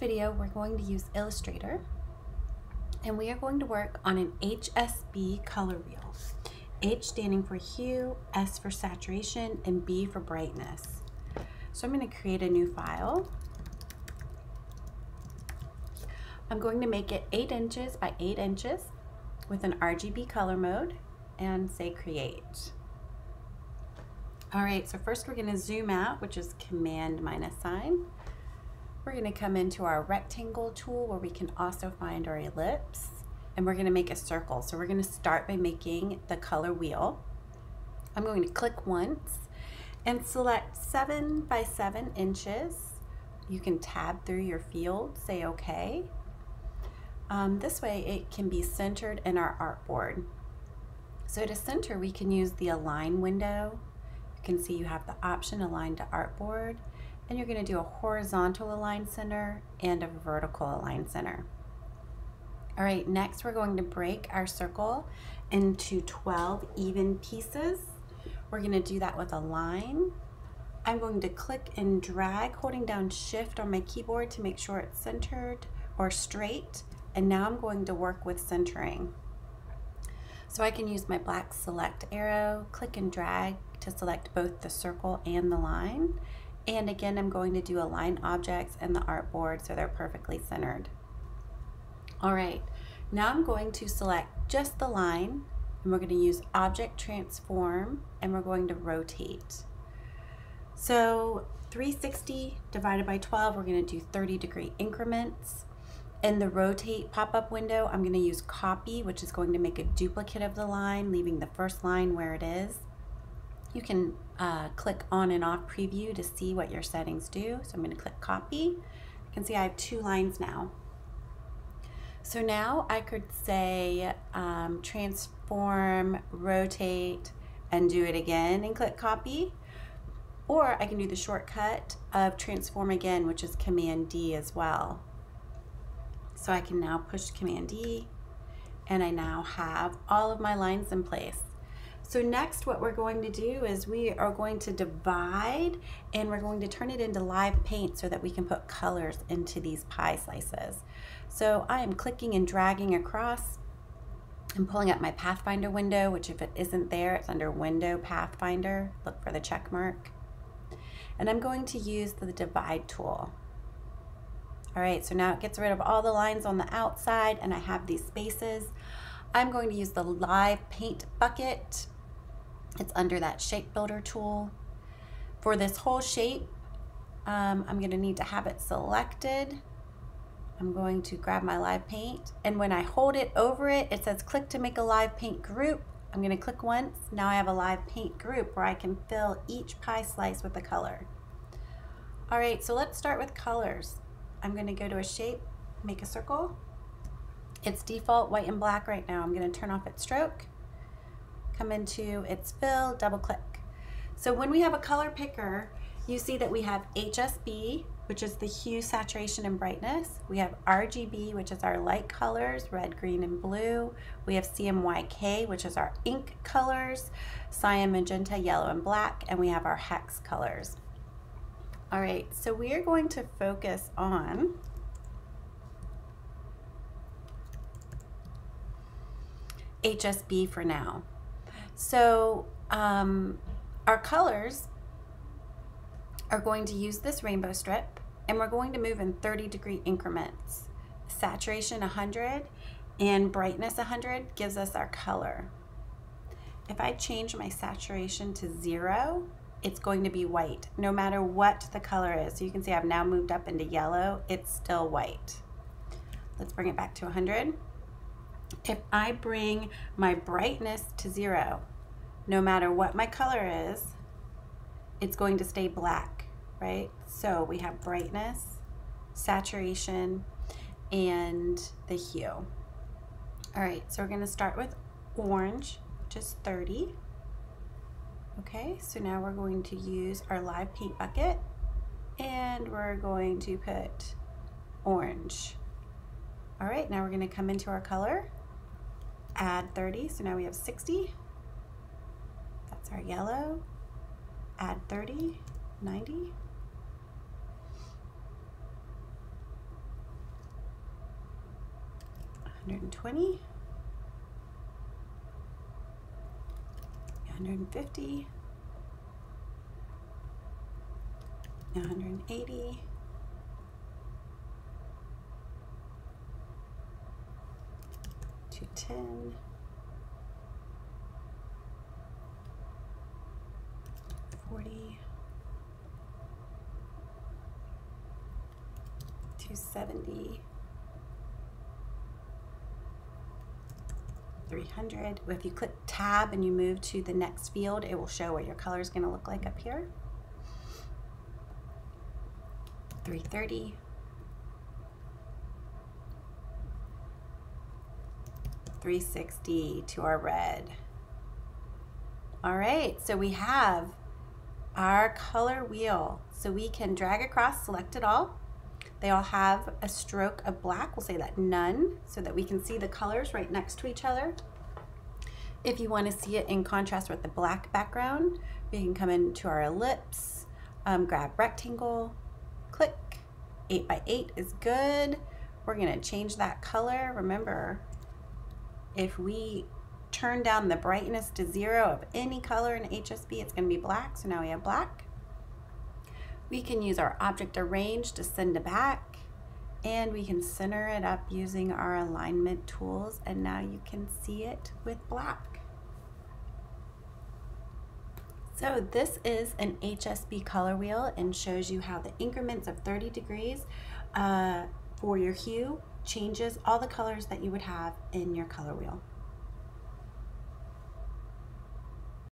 video, we're going to use Illustrator and we are going to work on an HSB color wheel. H standing for hue, S for saturation, and B for brightness. So I'm going to create a new file. I'm going to make it 8 inches by 8 inches with an RGB color mode and say create. All right, so first we're going to zoom out, which is command minus sign. We're going to come into our rectangle tool where we can also find our ellipse and we're going to make a circle. So we're going to start by making the color wheel. I'm going to click once and select 7 by 7 inches. You can tab through your field, say OK. Um, this way it can be centered in our artboard. So to center, we can use the align window. You can see you have the option align to artboard and you're going to do a horizontal align center and a vertical align center. All right, next we're going to break our circle into 12 even pieces. We're going to do that with a line. I'm going to click and drag holding down shift on my keyboard to make sure it's centered or straight. And now I'm going to work with centering. So I can use my black select arrow, click and drag to select both the circle and the line. And again, I'm going to do align objects in the artboard so they're perfectly centered. All right, now I'm going to select just the line and we're going to use object transform and we're going to rotate. So 360 divided by 12, we're going to do 30 degree increments. In the rotate pop-up window, I'm going to use copy, which is going to make a duplicate of the line, leaving the first line where it is. You can uh, click on and off preview to see what your settings do. So I'm going to click copy. You can see I have two lines now. So now I could say um, transform, rotate, and do it again and click copy. Or I can do the shortcut of transform again, which is Command D as well. So I can now push Command D and I now have all of my lines in place. So next what we're going to do is we are going to divide and we're going to turn it into live paint so that we can put colors into these pie slices. So I am clicking and dragging across and pulling up my Pathfinder window, which if it isn't there, it's under Window Pathfinder. Look for the check mark. And I'm going to use the divide tool. All right, so now it gets rid of all the lines on the outside and I have these spaces. I'm going to use the live paint bucket it's under that shape builder tool. For this whole shape, um, I'm gonna need to have it selected. I'm going to grab my live paint and when I hold it over it, it says click to make a live paint group. I'm gonna click once. Now I have a live paint group where I can fill each pie slice with a color. All right, so let's start with colors. I'm gonna go to a shape, make a circle. It's default white and black right now. I'm gonna turn off its stroke come into its fill, double click. So when we have a color picker, you see that we have HSB, which is the hue, saturation, and brightness. We have RGB, which is our light colors, red, green, and blue. We have CMYK, which is our ink colors, cyan, magenta, yellow, and black, and we have our hex colors. All right, so we are going to focus on HSB for now. So um, our colors are going to use this rainbow strip and we're going to move in 30 degree increments. Saturation 100 and brightness 100 gives us our color. If I change my saturation to zero, it's going to be white, no matter what the color is. So you can see I've now moved up into yellow, it's still white. Let's bring it back to 100. If I bring my brightness to zero, no matter what my color is, it's going to stay black, right? So we have brightness, saturation, and the hue. All right, so we're gonna start with orange, which is 30. Okay, so now we're going to use our live paint bucket and we're going to put orange. All right, now we're gonna come into our color, add 30, so now we have 60 with our yellow, add 30, 90. Hundred and twenty, hundred and fifty, now hundred and eighty, two ten. 210, 40, 270, 300. If you click tab and you move to the next field, it will show what your color is going to look like up here. 330. 360 to our red. All right, so we have our color wheel. So we can drag across, select it all. They all have a stroke of black. We'll say that none so that we can see the colors right next to each other. If you want to see it in contrast with the black background, we can come into our ellipse, um, grab rectangle, click. 8 by 8 is good. We're going to change that color. Remember, if we turn down the brightness to zero of any color in HSB, it's going to be black. So now we have black. We can use our object arrange to send it back and we can center it up using our alignment tools and now you can see it with black. So this is an HSB color wheel and shows you how the increments of 30 degrees uh, for your hue changes all the colors that you would have in your color wheel.